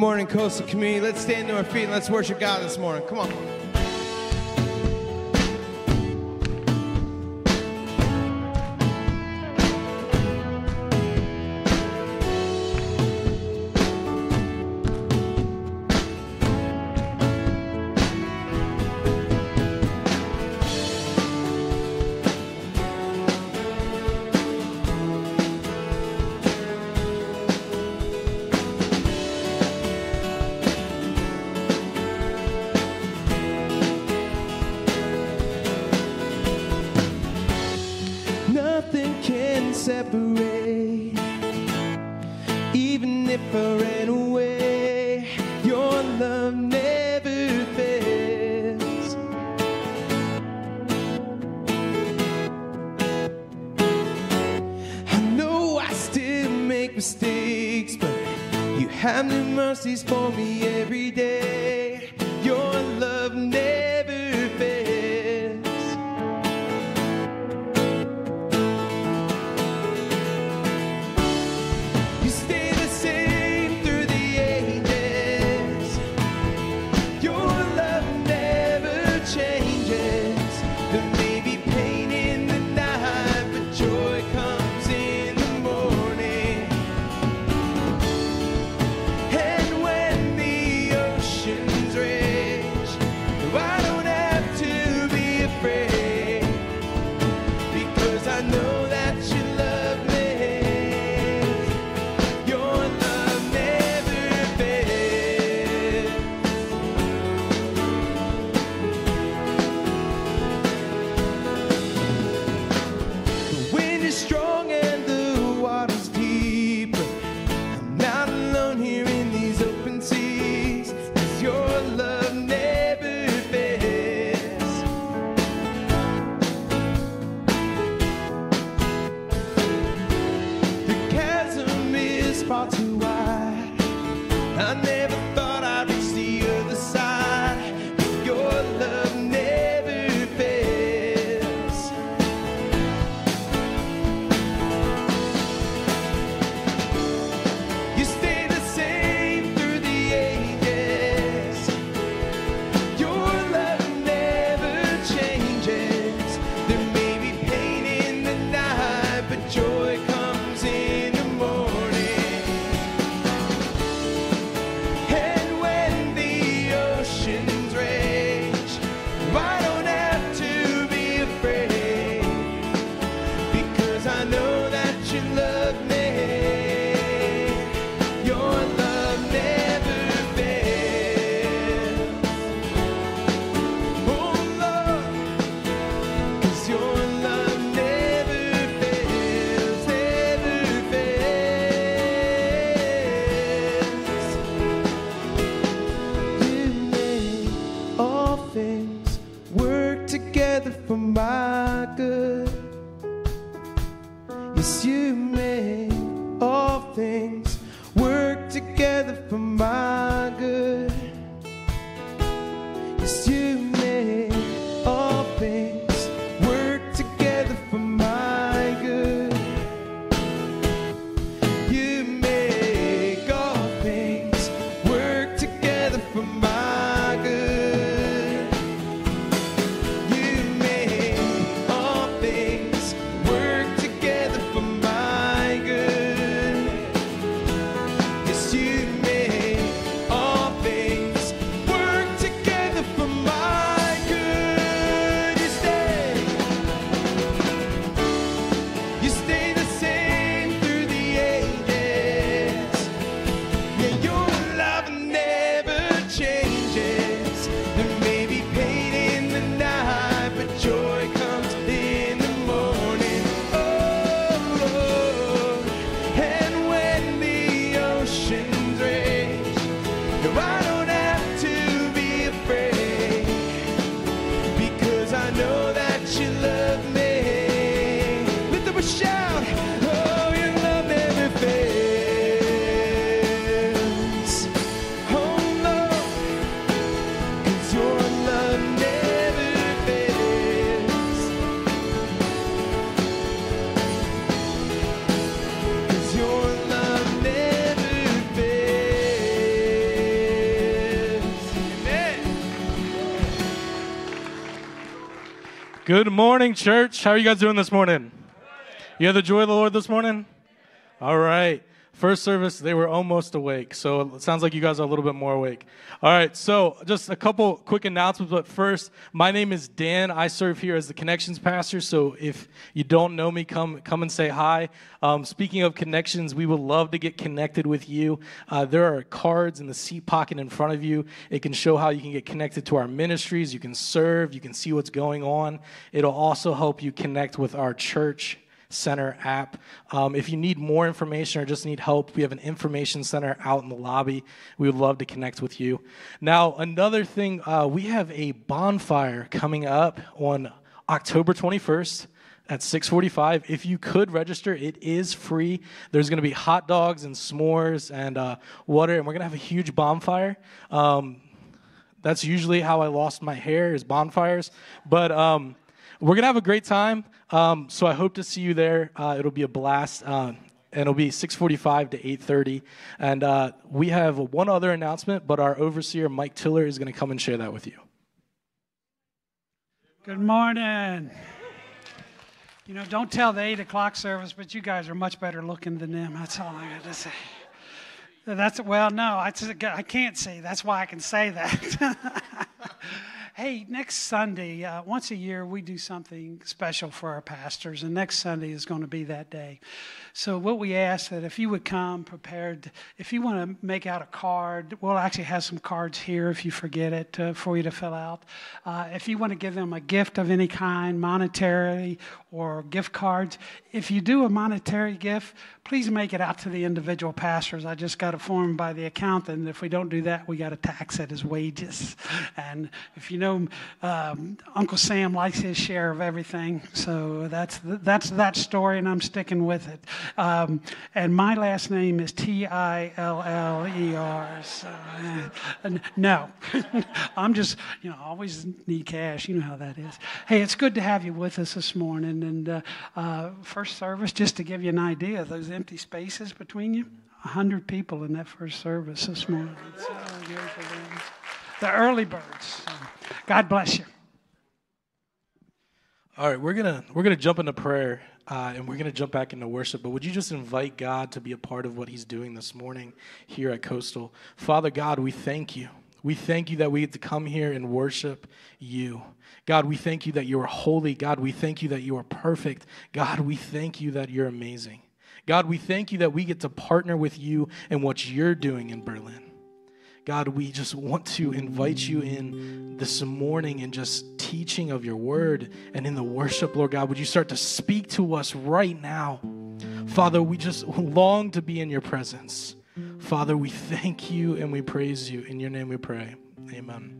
Good morning, Coastal Community. Let's stand to our feet and let's worship God this morning. Come on. Good morning, church. How are you guys doing this morning? You have the joy of the Lord this morning? All right. First service, they were almost awake. So it sounds like you guys are a little bit more awake. All right. So just a couple quick announcements. But first, my name is Dan. I serve here as the Connections Pastor. So if you don't know me, come come and say hi. Um, speaking of connections, we would love to get connected with you. Uh, there are cards in the seat pocket in front of you. It can show how you can get connected to our ministries. You can serve. You can see what's going on. It'll also help you connect with our church Center app. Um, if you need more information or just need help, we have an information center out in the lobby. We would love to connect with you. Now, another thing, uh, we have a bonfire coming up on October 21st at 6:45. If you could register, it is free. There's going to be hot dogs and s'mores and uh, water, and we're going to have a huge bonfire. Um, that's usually how I lost my hair is bonfires, but um, we're gonna have a great time. Um, so I hope to see you there. Uh, it'll be a blast. Uh, and it'll be 6:45 to 8:30. And uh, we have one other announcement, but our overseer Mike Tiller is going to come and share that with you. Good morning. You know, don't tell the eight o'clock service, but you guys are much better looking than them. That's all I got to say. That's well, no, I, I can't say. That's why I can say that. hey, next Sunday, uh, once a year, we do something special for our pastors, and next Sunday is going to be that day. So, what we ask that if you would come prepared, if you want to make out a card, we'll actually have some cards here if you forget it uh, for you to fill out. Uh, if you want to give them a gift of any kind, monetary or gift cards, if you do a monetary gift, please make it out to the individual pastors. I just got a form by the accountant. If we don't do that, we got to tax it as wages. And if you know, um, Uncle Sam likes his share of everything, so that's that's that story, and I'm sticking with it. Um, and my last name is T I L L E R. So, uh, no, I'm just, you know, always need cash. You know how that is. Hey, it's good to have you with us this morning. And uh, uh, first service, just to give you an idea, those empty spaces between you, 100 people in that first service this morning. So the early birds. God bless you. All right, we're gonna we're gonna jump into prayer uh, and we're gonna jump back into worship. But would you just invite God to be a part of what He's doing this morning here at Coastal? Father God, we thank you. We thank you that we get to come here and worship you. God, we thank you that you are holy. God, we thank you that you are perfect. God, we thank you that you're amazing. God, we thank you that we get to partner with you in what you're doing in Berlin. God, we just want to invite you in this morning and just teaching of your word and in the worship, Lord God. Would you start to speak to us right now? Father, we just long to be in your presence. Father, we thank you and we praise you. In your name we pray. Amen.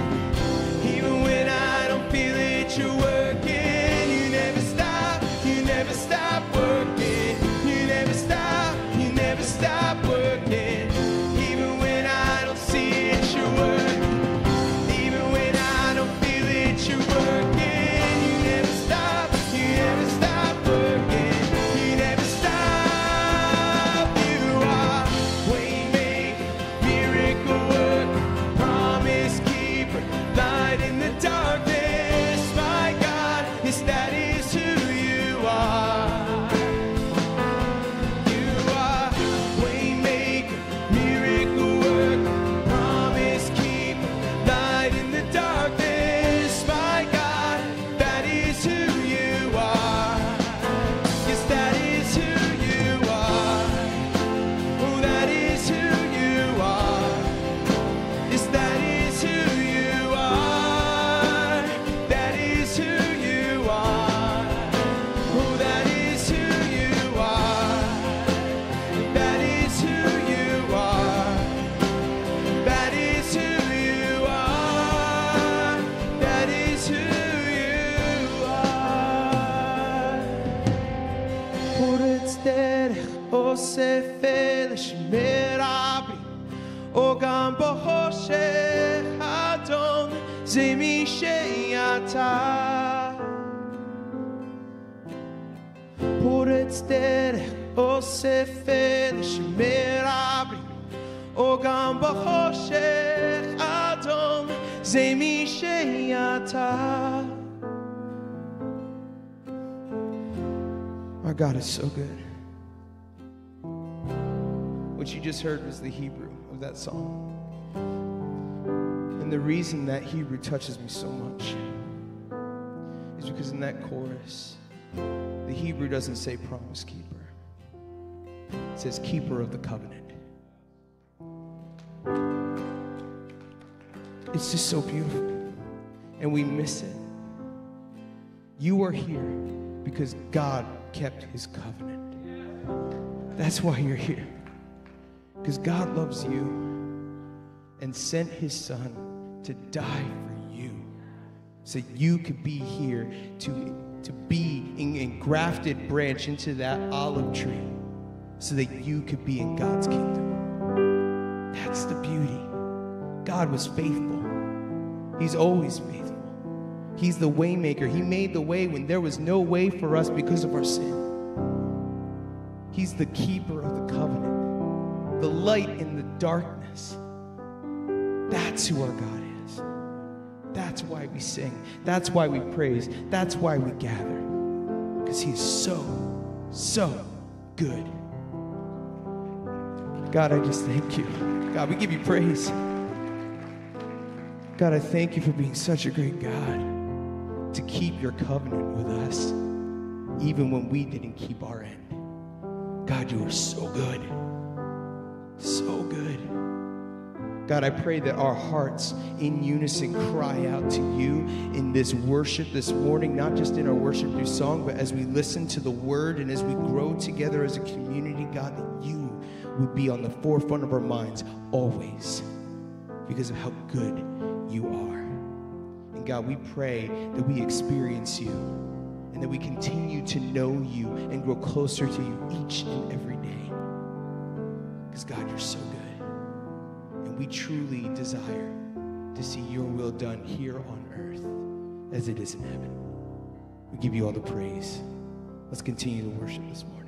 is so good. What you just heard was the Hebrew of that song. And the reason that Hebrew touches me so much is because in that chorus, the Hebrew doesn't say promise keeper, it says keeper of the covenant. It's just so beautiful, and we miss it. You are here because God kept his covenant. That's why you're here. Because God loves you and sent his son to die for you so you could be here to, to be an engrafted branch into that olive tree so that you could be in God's kingdom. That's the beauty. God was faithful, He's always faithful. He's the waymaker. He made the way when there was no way for us because of our sin. He's the keeper of the covenant, the light in the darkness. That's who our God is. That's why we sing. That's why we praise. That's why we gather. Because He's so, so good. God, I just thank you. God, we give you praise. God, I thank you for being such a great God to keep your covenant with us, even when we didn't keep our end. God, you are so good. So good. God, I pray that our hearts in unison cry out to you in this worship this morning, not just in our worship through song, but as we listen to the word and as we grow together as a community, God, that you would be on the forefront of our minds always because of how good you are. And God, we pray that we experience you and that we continue to know you and grow closer to you each and every day. Because, God, you're so good. And we truly desire to see your will done here on earth as it is in heaven. We give you all the praise. Let's continue to worship this morning.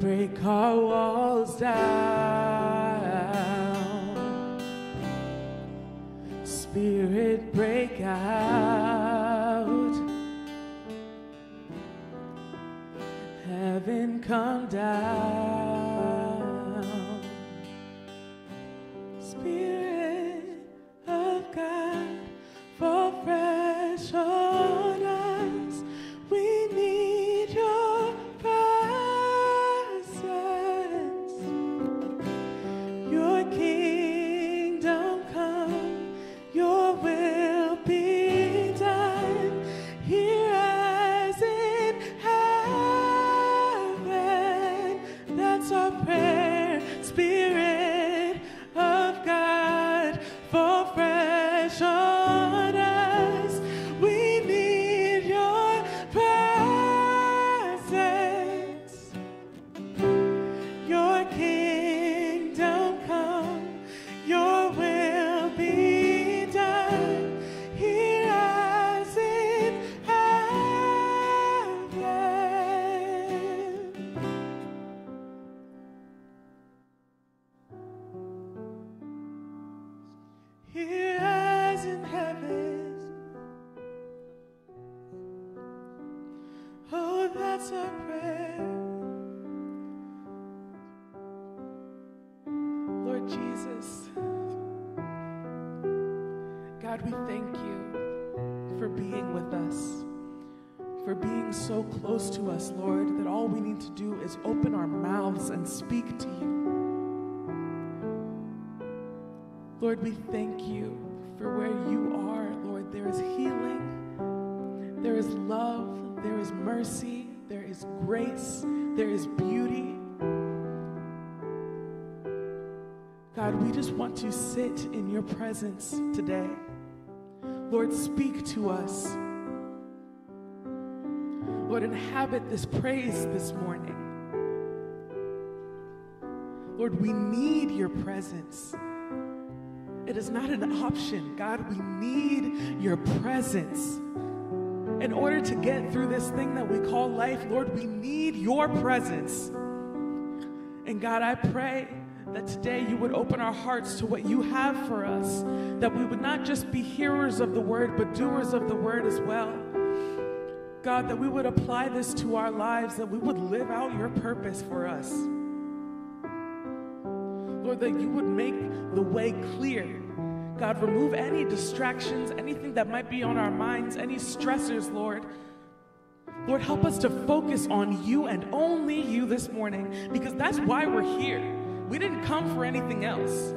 Break our walls down. Spirit, break out. Heaven come down. Presence today. Lord, speak to us. Lord, inhabit this praise this morning. Lord, we need your presence. It is not an option. God, we need your presence. In order to get through this thing that we call life, Lord, we need your presence. And God, I pray that today you would open our hearts to what you have for us, that we would not just be hearers of the word, but doers of the word as well. God, that we would apply this to our lives, that we would live out your purpose for us. Lord, that you would make the way clear. God, remove any distractions, anything that might be on our minds, any stressors, Lord. Lord, help us to focus on you and only you this morning because that's why we're here. We didn't come for anything else.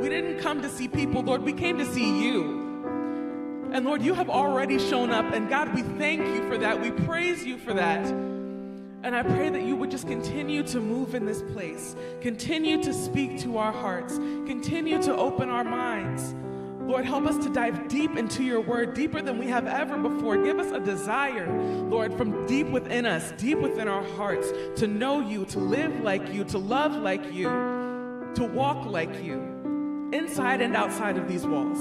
We didn't come to see people, Lord. We came to see you. And Lord, you have already shown up. And God, we thank you for that. We praise you for that. And I pray that you would just continue to move in this place, continue to speak to our hearts, continue to open our minds. Lord, help us to dive deep into your word, deeper than we have ever before. Give us a desire, Lord, from deep within us, deep within our hearts, to know you, to live like you, to love like you, to walk like you, inside and outside of these walls.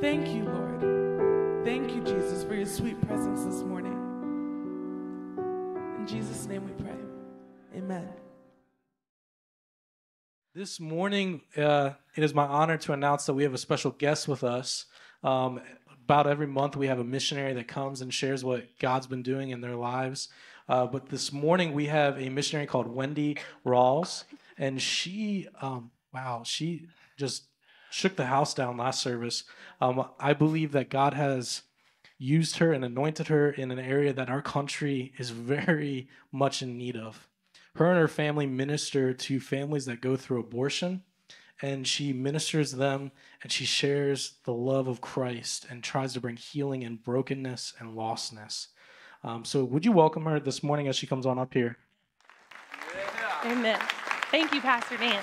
Thank you, Lord. Thank you, Jesus, for your sweet presence this morning. In Jesus' name we pray. Amen. This morning, uh, it is my honor to announce that we have a special guest with us. Um, about every month, we have a missionary that comes and shares what God's been doing in their lives. Uh, but this morning, we have a missionary called Wendi Rawls, and she, um, wow, she just shook the house down last service. Um, I believe that God has used her and anointed her in an area that our country is very much in need of. Her and her family minister to families that go through abortion, and she ministers them and she shares the love of Christ and tries to bring healing in brokenness and lostness. Um, so, would you welcome her this morning as she comes on up here? Amen. Thank you, Pastor Dan.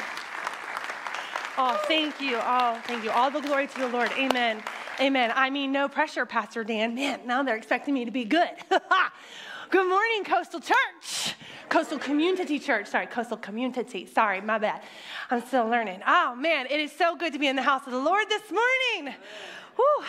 Oh, thank you. Oh, thank you. All the glory to the Lord. Amen. Amen. I mean, no pressure, Pastor Dan. Man, now they're expecting me to be good. good morning, Coastal Church. Coastal Community Church. Sorry, Coastal Community. Sorry, my bad. I'm still learning. Oh, man, it is so good to be in the house of the Lord this morning. Whew.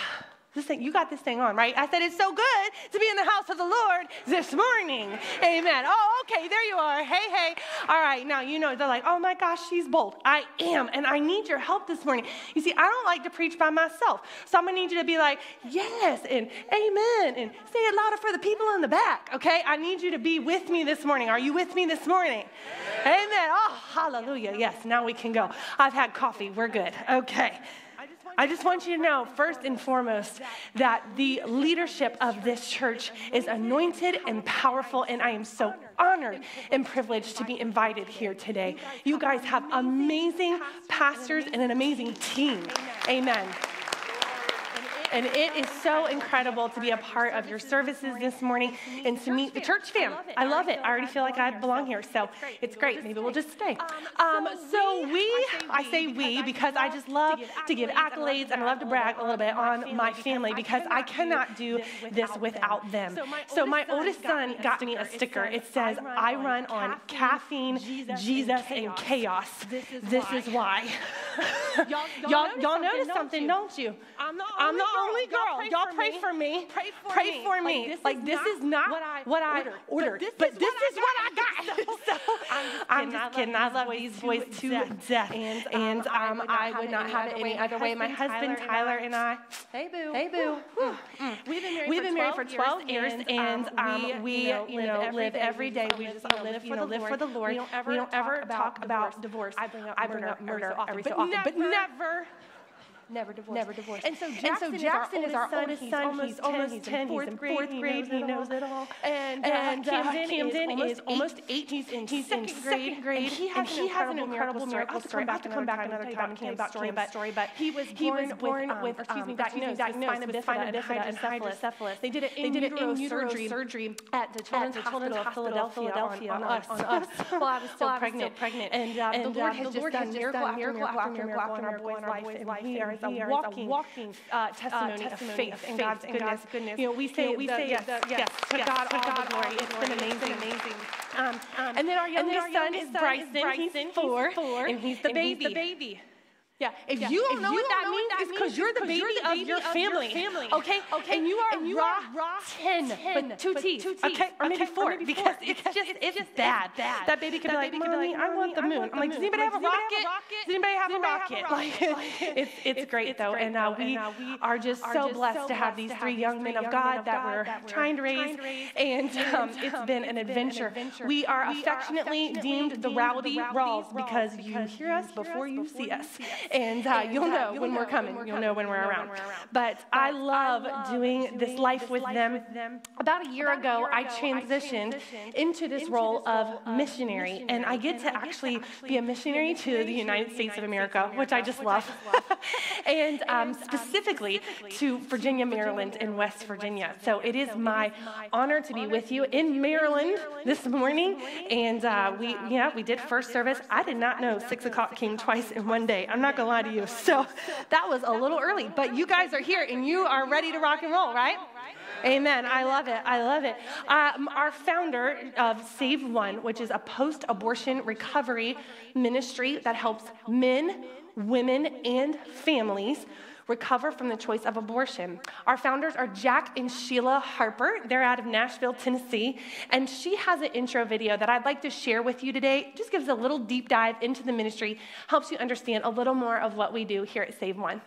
This thing, you got this thing on, right? I said, it's so good to be in the house of the Lord this morning. Amen. Oh, okay, there you are. Hey, hey. All right, now you know, they're like, oh my gosh, she's bold. I am, and I need your help this morning. You see, I don't like to preach by myself. So I'm gonna need you to be like, yes, and amen, and say it louder for the people in the back, okay? I need you to be with me this morning. Are you with me this morning? Amen. Oh, hallelujah. Yes, now we can go. I've had coffee. We're good. Okay. I just want you to know, first and foremost, that the leadership of this church is anointed and powerful, and I am so honored and privileged to be invited here today. You guys have amazing pastors and an amazing team. Amen. And it is so incredible to be a part of your services this morning and to meet the church fam. I love it. I already feel like I belong here, so it's great. Maybe we'll just stay. Um, so we, I say we because I just love to give accolades and I love to brag a little bit on my family because I cannot do this without them. So my oldest son got me a sticker. It says, I run on caffeine, Jesus, and chaos. This is why. Y'all, y'all notice something, don't you? I'm the only girl. Y'all pray for me. Pray for me. Like this is not what I ordered, but this is what I got. So I'm just kidding. I love these boys to death, and um, I would not have it any other way. My husband Tyler and I. Hey boo. Hey boo. We've been married for 12 years, and um, we you know live every day. We just live for the Lord. We don't ever talk about divorce. I bring up murder every so often, but never. Never divorced. Never divorced. And so Jackson, and so Jackson is, our oldest son. He's almost 10. He's in fourth grade. He knows it all. And, and uh, uh, Camden, Camden is almost eight. He's He's in second grade. And he has an incredible miracle story. I'll have to come back another time and tell you about Cam's story. But he was born with, um, excuse um, me, diagnosed with spina bifida and hydrocephalus. They did it in utero surgery at the Children's Hospital of Philadelphia on us. While I was still pregnant. Um, and the Lord has just done miracle after miracle after miracle in our boy's life. And we are a walking, walking uh, testimony, of faith and God's, and God's goodness. You know, we say, we say yes, yes, yes, to God, all the glory. It's been amazing, amazing. Um, um, and then our youngest son is Bryson. He's four, and he's the baby. The baby. Yeah. If yeah. you don't if know, you what, that know means, what that means, it's because you're, the baby, of, your family. family. Okay. Okay. And you are, and you raw, raw 10, 10 but two teeth. Okay. Or maybe four. Or maybe because four. it's just it's just bad. bad. That baby could be like, mommy, I want the moon. I'm like, does anybody have a rocket? Does anybody have a rocket? Like, it's it's great though, and we are just so blessed to have these three young men of God that we're trying to raise, and um, it's been an adventure. We are affectionately deemed the rowdy Rawls because you hear us before you see us and uh, you'll know when we're coming. You'll know when we're around. But I love doing this life with them. About a year ago, I transitioned into this role of missionary, and I get to actually be a missionary to the United States of America, which I just love, and um, specifically to Virginia, Maryland, and West Virginia. So it is my honor to be with you in Maryland this morning, and uh, we, yeah, we did first service. I did not know six o'clock came twice in one day. I'm not gonna lie to you. So that was a little early, but you guys are here and you are ready to rock and roll, right? Amen. I love it. I love it. Um, our founder of Save One, which is a post abortion recovery ministry that helps men, women, and families recover from the choice of abortion. Our founders are Jack and Sheila Harper. They're out of Nashville, Tennessee. And she has an intro video that I'd like to share with you today. It just gives a little deep dive into the ministry, helps you understand a little more of what we do here at Save One.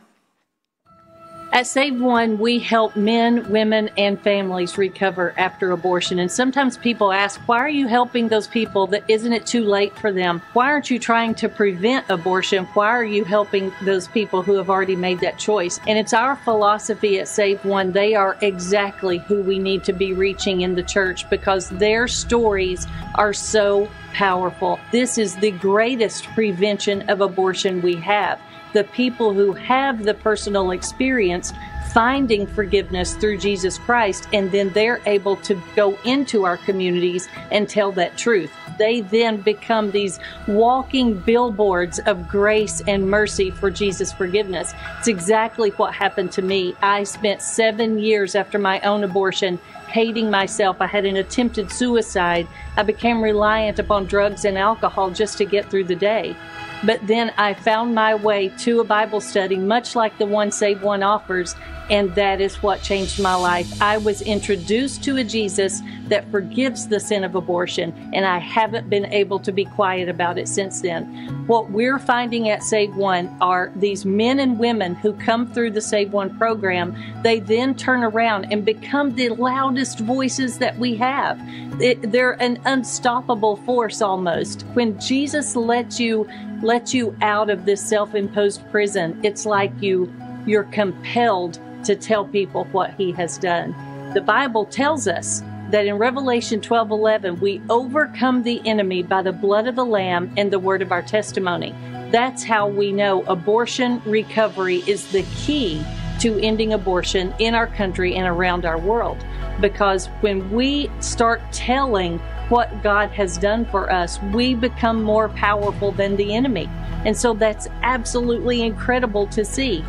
At Save One, we help men, women, and families recover after abortion. And sometimes people ask, why are you helping those people that isn't it too late for them? Why aren't you trying to prevent abortion? Why are you helping those people who have already made that choice? And it's our philosophy at Save One. They are exactly who we need to be reaching in the church because their stories are so powerful. This is the greatest prevention of abortion we have the people who have the personal experience finding forgiveness through Jesus Christ, and then they're able to go into our communities and tell that truth. They then become these walking billboards of grace and mercy for Jesus' forgiveness. It's exactly what happened to me. I spent seven years after my own abortion hating myself. I had an attempted suicide. I became reliant upon drugs and alcohol just to get through the day. But then I found my way to a Bible study, much like the one Save One offers, And that is what changed my life. I was introduced to a Jesus that forgives the sin of abortion, and I haven't been able to be quiet about it since then. What we're finding at Save One are these men and women who come through the Save One program, they then turn around and become the loudest voices that we have. It, they're an unstoppable force almost. When Jesus lets you lets you out of this self-imposed prison, it's like you you're compelled to tell people what he has done. The Bible tells us that in Revelation 12:11 we overcome the enemy by the blood of the lamb and the word of our testimony. That's how we know abortion recovery is the key to ending abortion in our country and around our world. Because when we start telling what God has done for us, we become more powerful than the enemy. And so that's absolutely incredible to see.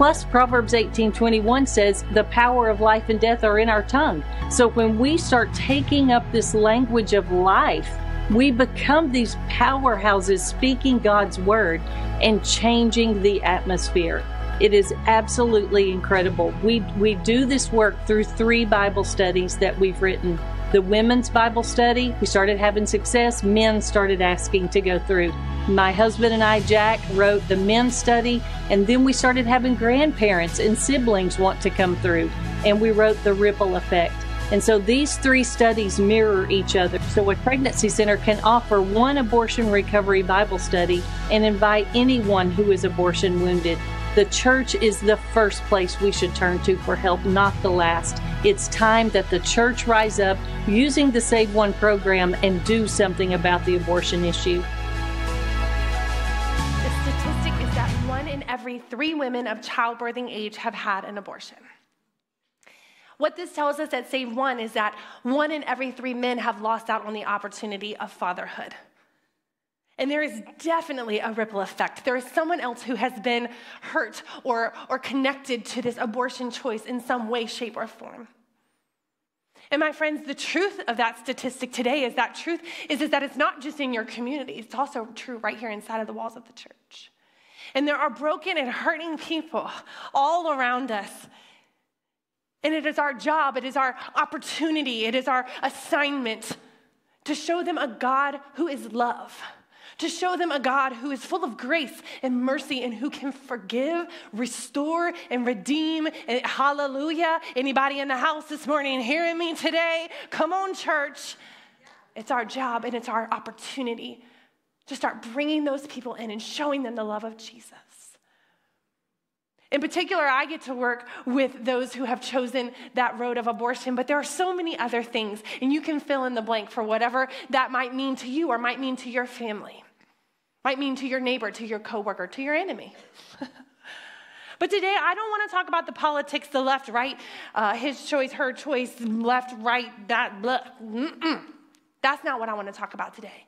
Plus, Proverbs 18:21 says, "The power of life and death are in our tongue." So when we start taking up this language of life, we become these powerhouses speaking God's word and changing the atmosphere. It is absolutely incredible. We we do this work through three Bible studies that we've written. The women's Bible study, we started having success. Men started asking to go through. My husband and I, Jack, wrote the men's study, and then we started having grandparents and siblings want to come through, and we wrote the ripple effect. And so these three studies mirror each other. So a pregnancy center can offer one abortion recovery Bible study and invite anyone who is abortion wounded. The church is the first place we should turn to for help, not the last. It's time that the church rise up using the Save One program and do something about the abortion issue. The statistic is that one in every three women of childbirthing age have had an abortion. What this tells us at Save One is that one in every three men have lost out on the opportunity of fatherhood. And there is definitely a ripple effect. There is someone else who has been hurt or, or connected to this abortion choice in some way, shape, or form. And my friends, the truth of that statistic today is that truth is, is that it's not just in your community, it's also true right here inside of the walls of the church. And there are broken and hurting people all around us. And it is our job, it is our opportunity, it is our assignment to show them a God who is love to show them a God who is full of grace and mercy and who can forgive, restore, and redeem. And hallelujah. Anybody in the house this morning hearing me today? Come on, church. It's our job and it's our opportunity to start bringing those people in and showing them the love of Jesus. In particular, I get to work with those who have chosen that road of abortion, but there are so many other things, and you can fill in the blank for whatever that might mean to you or might mean to your family. Might mean to your neighbor, to your coworker, to your enemy. but today, I don't want to talk about the politics, the left, right, uh, his choice, her choice, left, right, that, blah. Mm-mm. That's not what I want to talk about today.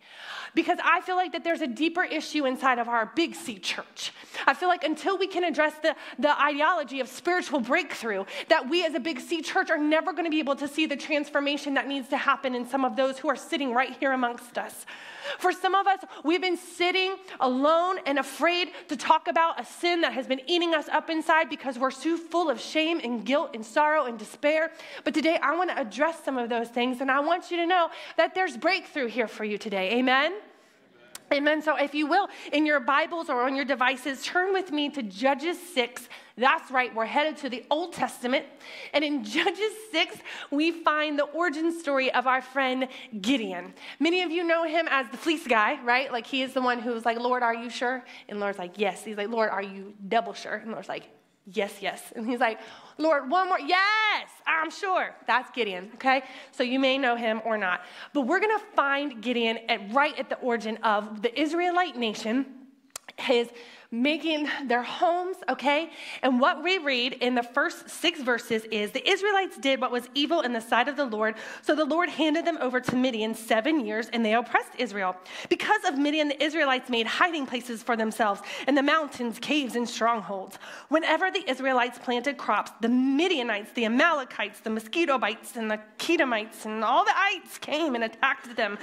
Because I feel like that there's a deeper issue inside of our big C church. I feel like until we can address the, the ideology of spiritual breakthrough, that we as a big C church are never going to be able to see the transformation that needs to happen in some of those who are sitting right here amongst us. For some of us, we've been sitting alone and afraid to talk about a sin that has been eating us up inside because we're too full of shame and guilt and sorrow and despair. But today, I want to address some of those things, and I want you to know that there's breakthrough here for you today. Amen? Amen. So, if you will, in your Bibles or on your devices, turn with me to Judges 6. That's right, we're headed to the Old Testament. And in Judges 6, we find the origin story of our friend Gideon. Many of you know him as the fleece guy, right? Like he is the one who's like, Lord, are you sure? And Lord's like, yes. He's like, Lord, are you double sure? And Lord's like, yes, yes. And he's like, Lord, one more. Yes, I'm sure. That's Gideon, okay? So you may know him or not. But we're to find Gideon at, right at the origin of the Israelite nation, his making their homes, okay? And what we read in the first six verses is the Israelites did what was evil in the sight of the Lord. So the Lord handed them over to Midian seven years, and they oppressed Israel. Because of Midian, the Israelites made hiding places for themselves in the mountains, caves, and strongholds. Whenever the Israelites planted crops, the Midianites, the Amalekites, the mosquito bites, and the Kedemites, and all the ites came and attacked them.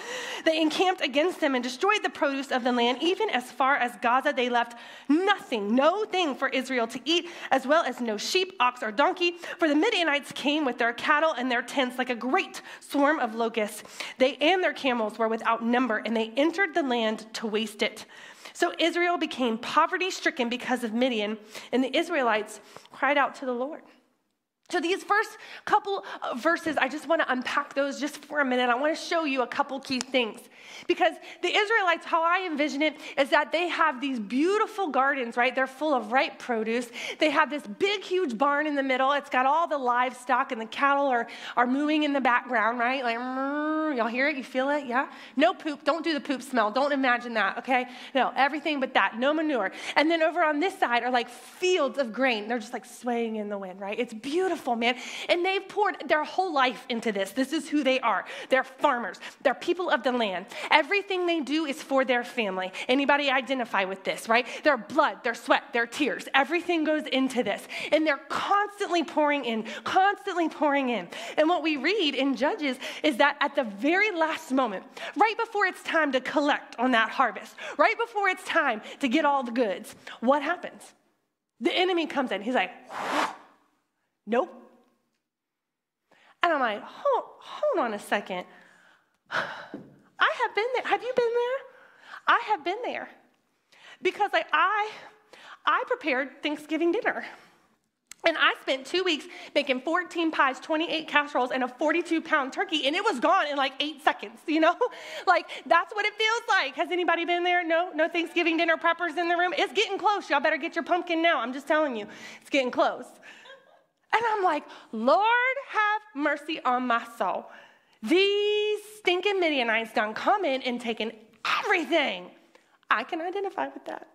They encamped against them and destroyed the produce of the land, even as far as Gaza. They left nothing, no thing for Israel to eat, as well as no sheep, ox, or donkey. For the Midianites came with their cattle and their tents like a great swarm of locusts. They and their camels were without number, and they entered the land to waste it. So Israel became poverty stricken because of Midian, and the Israelites cried out to the Lord. So, these first couple verses, I just want to unpack those just for a minute. I want to show you a couple key things. Because the Israelites, how I envision it, is that they have these beautiful gardens, right? They're full of ripe produce. They have this big, huge barn in the middle. It's got all the livestock, and the cattle are, are mooing in the background, right? Like, y'all hear it? You feel it? Yeah? No poop. Don't do the poop smell. Don't imagine that, okay? No, everything but that. No manure. And then over on this side are like fields of grain. They're just like swaying in the wind, right? It's beautiful, man. And they've poured their whole life into this. This is who they are. They're farmers. They're people of the land. Everything they do is for their family. Anybody identify with this, right? Their blood, their sweat, their tears, everything goes into this. And they're constantly pouring in, constantly pouring in. And what we read in Judges is that at the very last moment, right before it's time to collect on that harvest, right before it's time to get all the goods, what happens? The enemy comes in. He's like, nope. And I'm like, hold, hold on a second. I have been there. Have you been there? I have been there. Because I I prepared Thanksgiving dinner. And I spent two weeks making 14 pies, 28 casseroles, and a 42 pound turkey, and it was gone in like eight seconds, you know? like, that's what it feels like. Has anybody been there? No? No Thanksgiving dinner preppers in the room? It's getting close. Y'all better get your pumpkin now. I'm just telling you, it's getting close. And I'm like, Lord, have mercy on my soul. These stinking Midianites done come in and taken everything. I can identify with that.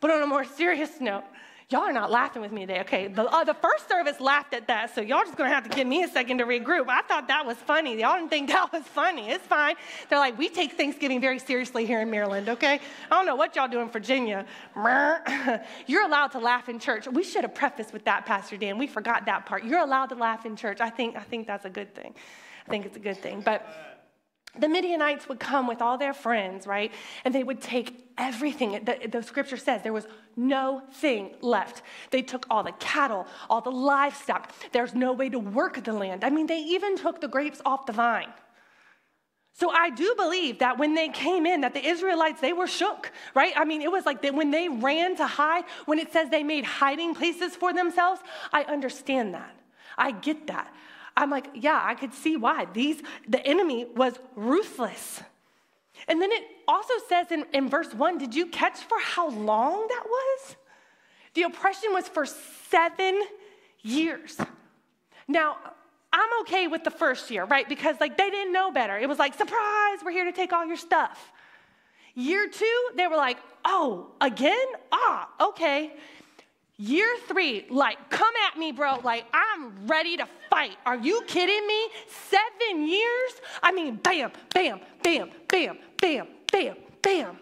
But on a more serious note, y'all are not laughing with me today, okay? The, uh, the first service laughed at that, so y'all just gonna have to give me a second to regroup. I thought that was funny. Y'all didn't think that was funny. It's fine. They're like, we take Thanksgiving very seriously here in Maryland, okay? I don't know what y'all do in Virginia. You're allowed to laugh in church. We should have prefaced with that, Pastor Dan. We forgot that part. You're allowed to laugh in church. I think, I think that's a good thing. I think it's a good thing. But the Midianites would come with all their friends, right? And they would take everything. The, the, scripture says there was no thing left. They took all the cattle, all the livestock. There's no way to work the land. I mean, they even took the grapes off the vine. So I do believe that when they came in, that the Israelites, they were shook, right? I mean, it was like that when they ran to hide, when it says they made hiding places for themselves, I understand that. I get that. I'm like, yeah, I could see why. These, the enemy was ruthless. And then it also says in, in verse one, did you catch for how long that was? The oppression was for seven years. Now, I'm okay with the first year, right? Because like they didn't know better. It was like, surprise, we're here to take all your stuff. Year two, they were like, oh, again? Ah, okay. Year three, like, come at me, bro. Like, I'm ready to fight. Are you kidding me? Seven years? I mean, bam, bam, bam, bam, bam, bam, bam.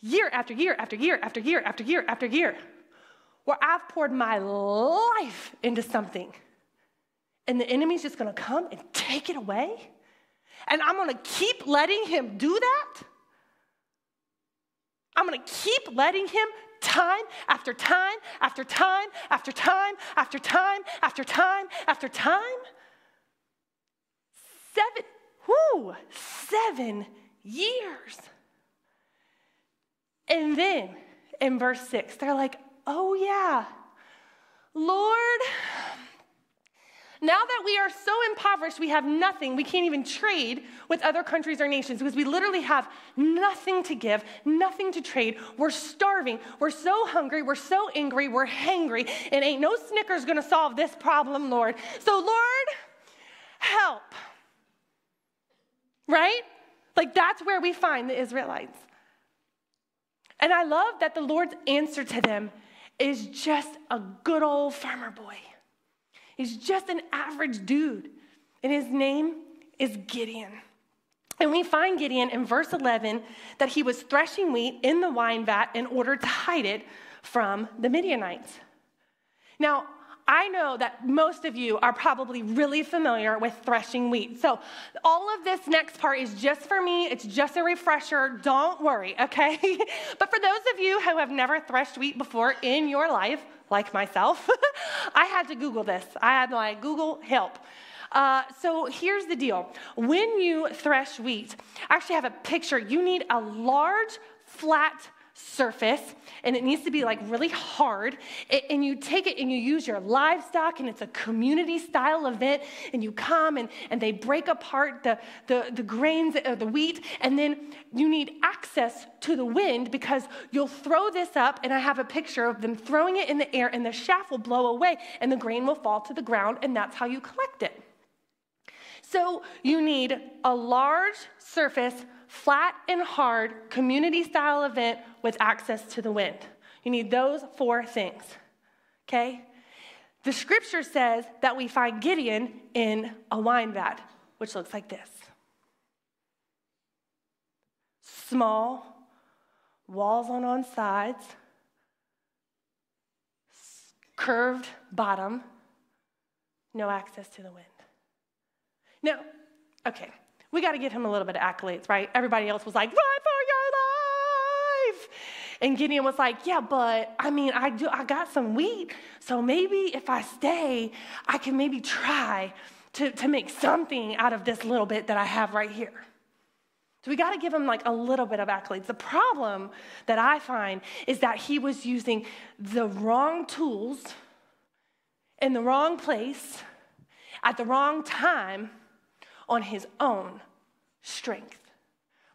Year after year after year after year after year after year, where I've poured my life into something, and the enemy's just gonna come and take it away? And I'm gonna keep letting him do that? I'm gonna keep letting him time after time after time after time after time after time after time. Seven, whoo, seven years. And then in verse six, they're like, oh yeah, Lord, now that we are so impoverished, we have nothing. We can't even trade with other countries or nations because we literally have nothing to give, nothing to trade. We're starving. We're so hungry. We're so angry. We're hangry. And ain't no Snickers going to solve this problem, Lord. So, Lord, help. Right? Like that's where we find the Israelites. And I love that the Lord's answer to them is just a good old farmer boy. He's just an average dude, and his name is Gideon. And we find Gideon in verse 11 that he was threshing wheat in the wine vat in order to hide it from the Midianites. Now, I know that most of you are probably really familiar with threshing wheat. So, all of this next part is just for me. It's just a refresher. Don't worry, okay? but for those of you who have never threshed wheat before in your life, like myself, I had to Google this. I had my Google help. Uh, so here's the deal. When you thresh wheat, I actually have a picture. You need a large, flat surface and it needs to be like really hard and you take it and you use your livestock and it's a community style event and you come and, and they break apart the, the, the grains of the wheat and then you need access to the wind because you'll throw this up and i have a picture of them throwing it in the air and the shaft will blow away and the grain will fall to the ground and that's how you collect it. So you need a large surface, flat and hard, community style event with access to the wind. You need those four things. Okay? The scripture says that we find Gideon in a wine vat, which looks like this small, walls on on sides, curved bottom, no access to the wind. Now, okay, we got to give him a little bit of accolades, right? Everybody else was like, run for your life. And Gideon was like, yeah, but I mean, I do, I got some wheat, so maybe if I stay, I can maybe try to, to make something out of this little bit that I have right here. So we got to give him like a little bit of accolades. The problem that I find is that he was using the wrong tools in the wrong place at the wrong time on his own strength.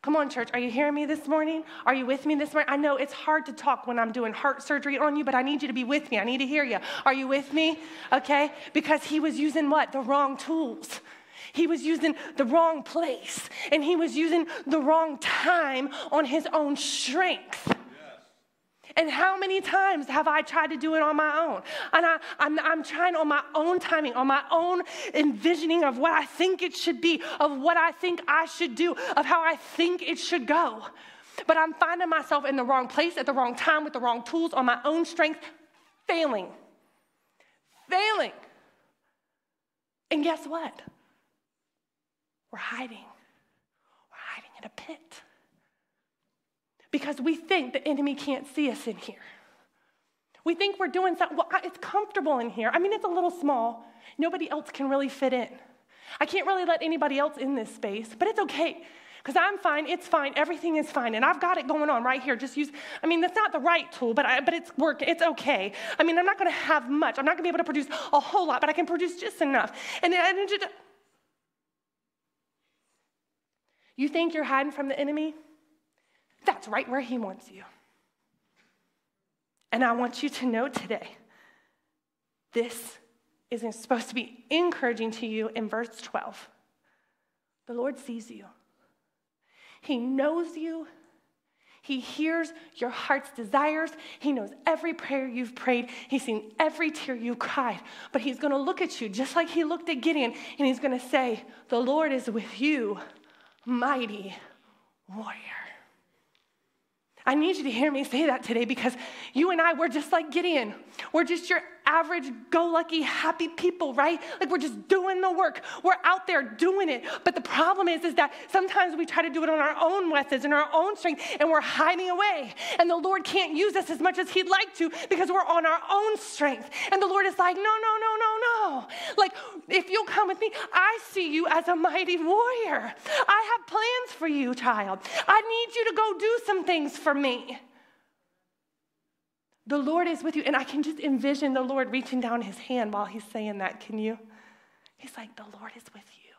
Come on, church. Are you hearing me this morning? Are you with me this morning? I know it's hard to talk when I'm doing heart surgery on you, but I need you to be with me. I need to hear you. Are you with me? Okay? Because he was using what? The wrong tools. He was using the wrong place, and he was using the wrong time on his own strength. And how many times have I tried to do it on my own? And I, I'm, I'm trying on my own timing, on my own envisioning of what I think it should be, of what I think I should do, of how I think it should go. But I'm finding myself in the wrong place at the wrong time with the wrong tools on my own strength, failing. Failing. And guess what? We're hiding. We're hiding in a pit because we think the enemy can't see us in here. We think we're doing something, well, it's comfortable in here. I mean, it's a little small. Nobody else can really fit in. I can't really let anybody else in this space, but it's okay because I'm fine, it's fine, everything is fine, and I've got it going on right here. Just use, I mean, that's not the right tool, but, I, but it's working, it's okay. I mean, I'm not gonna have much, I'm not gonna be able to produce a whole lot, but I can produce just enough. And, and just, you think you're hiding from the enemy? That's right where He wants you. And I want you to know today this isn't supposed to be encouraging to you in verse 12. The Lord sees you, He knows you. He hears your heart's desires. He knows every prayer you've prayed. He's seen every tear you've cried. But He's going to look at you just like He looked at Gideon, and He's going to say, The Lord is with you, mighty warrior. I need you to hear me say that today because you and I, we're just like Gideon. We're just your average, go lucky, happy people, right? Like we're just doing the work. We're out there doing it. But the problem is, is that sometimes we try to do it on our own methods and our own strength and we're hiding away. And the Lord can't use us as much as He'd like to because we're on our own strength. And the Lord is like, no, no, no, no, Like, if you'll come with me, I see you as a mighty warrior. I have plans for you, child. I need you to go do some things for me. The Lord is with you. And I can just envision the Lord reaching down his hand while he's saying that. Can you? He's like, The Lord is with you,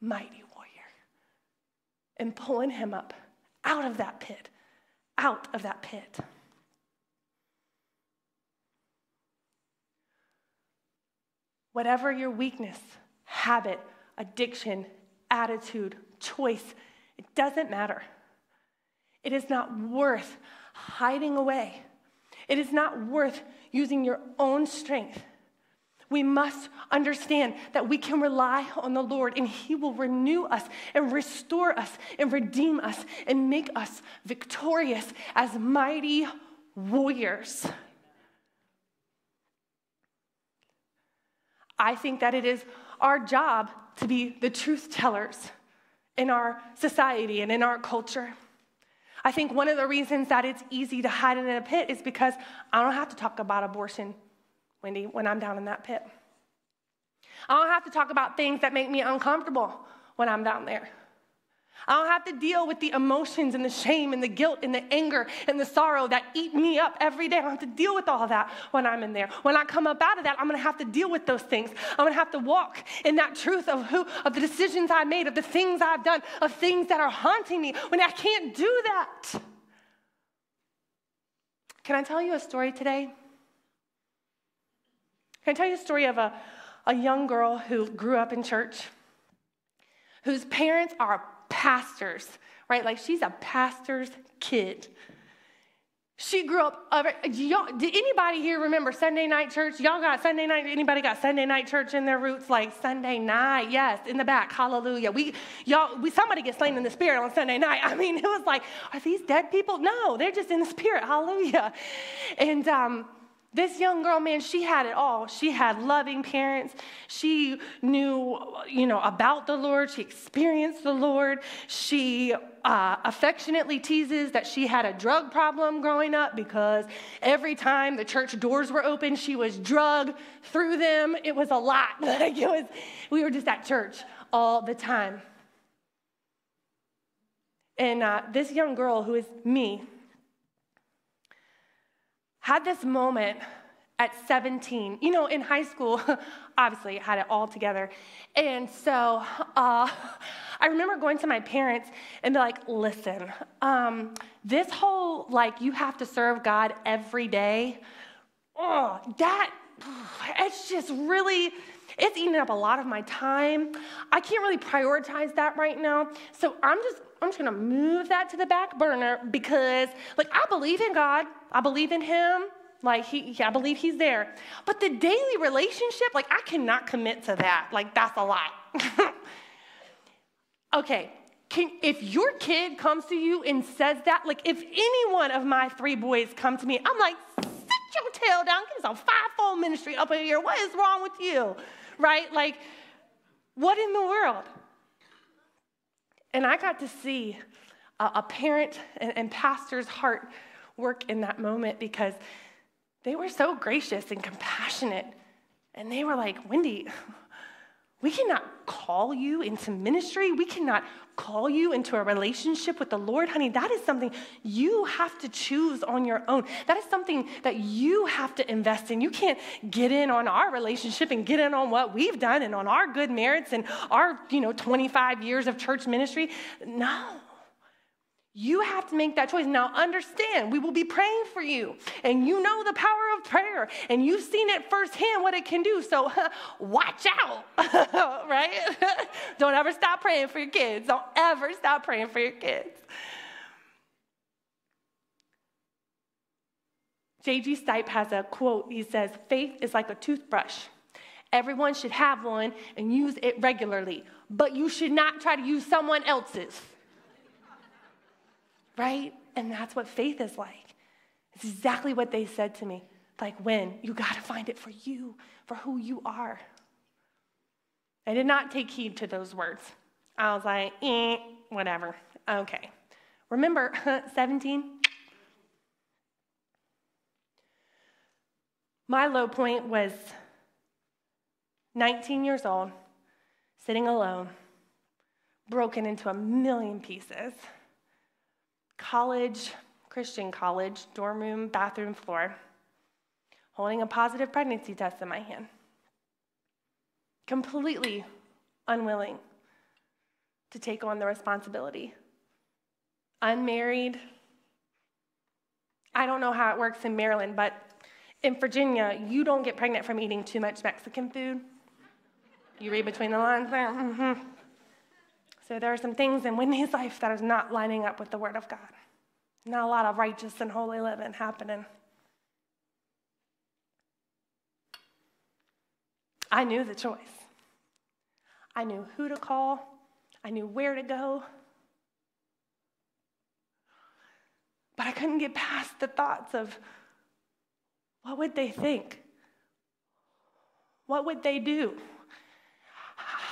mighty warrior. And pulling him up out of that pit, out of that pit. Whatever your weakness, habit, addiction, attitude, choice, it doesn't matter. It is not worth hiding away. It is not worth using your own strength. We must understand that we can rely on the Lord and He will renew us and restore us and redeem us and make us victorious as mighty warriors. I think that it is our job to be the truth tellers in our society and in our culture. I think one of the reasons that it's easy to hide in a pit is because I don't have to talk about abortion, Wendi, when I'm down in that pit. I don't have to talk about things that make me uncomfortable when I'm down there. I don't have to deal with the emotions and the shame and the guilt and the anger and the sorrow that eat me up every day. I don't have to deal with all that when I'm in there. When I come up out of that, I'm gonna have to deal with those things. I'm gonna have to walk in that truth of who, of the decisions I made, of the things I've done, of things that are haunting me when I can't do that. Can I tell you a story today? Can I tell you a story of a, a young girl who grew up in church, whose parents are pastors, right? Like she's a pastor's kid. She grew up. Y'all, did anybody here remember Sunday night church? Y'all got Sunday night. Anybody got Sunday night church in their roots? Like Sunday night, yes, in the back. Hallelujah. We y'all, we somebody gets slain in the spirit on Sunday night. I mean, it was like, are these dead people? No, they're just in the spirit. Hallelujah. And um, this young girl, man, she had it all. She had loving parents. She knew, you know, about the Lord. She experienced the Lord. She uh, affectionately teases that she had a drug problem growing up because every time the church doors were open, she was drugged through them. It was a lot. Like it was, we were just at church all the time. And uh, this young girl, who is me, had this moment at 17. You know, in high school, obviously, I had it all together. And so uh, I remember going to my parents and be like, listen, um, this whole, like, you have to serve God every day, oh, that, it's just really, it's eating up a lot of my time. I can't really prioritize that right now. So I'm just I'm just gonna move that to the back burner because, like, I believe in God. I believe in Him. Like, he, I believe He's there. But the daily relationship, like, I cannot commit to that. Like, that's a lot. okay, can, if your kid comes to you and says that, like, if any one of my three boys come to me, I'm like, sit your tail down, get some fivefold ministry up in here. What is wrong with you? Right? Like, what in the world? And I got to see a, a parent and, and pastor's heart work in that moment because they were so gracious and compassionate. And they were like, Wendi, we cannot call you into ministry. We cannot call you into a relationship with the Lord. Honey, that is something you have to choose on your own. That is something that you have to invest in. You can't get in on our relationship and get in on what we've done and on our good merits and our, you know, 25 years of church ministry. No. You have to make that choice. Now, understand, we will be praying for you, and you know the power of prayer, and you've seen it firsthand what it can do. So, watch out, right? Don't ever stop praying for your kids. Don't ever stop praying for your kids. J.G. Stipe has a quote. He says, Faith is like a toothbrush. Everyone should have one and use it regularly, but you should not try to use someone else's right? And that's what faith is like. It's exactly what they said to me. Like, when? You got to find it for you, for who you are. I did not take heed to those words. I was like, eh, whatever. Okay. Remember, 17? My low point was 19 years old, sitting alone, broken into a million pieces college, Christian college, dorm room, bathroom floor, holding a positive pregnancy test in my hand. Completely unwilling to take on the responsibility. Unmarried. I don't know how it works in Maryland, but in Virginia, you don't get pregnant from eating too much Mexican food. You read between the lines there? Mm-hmm. So there are some things in Wendi's life that is not lining up with the Word of God. Not a lot of righteous and holy living happening. I knew the choice. I knew who to call. I knew where to go. But I couldn't get past the thoughts of what would they think? what would they do?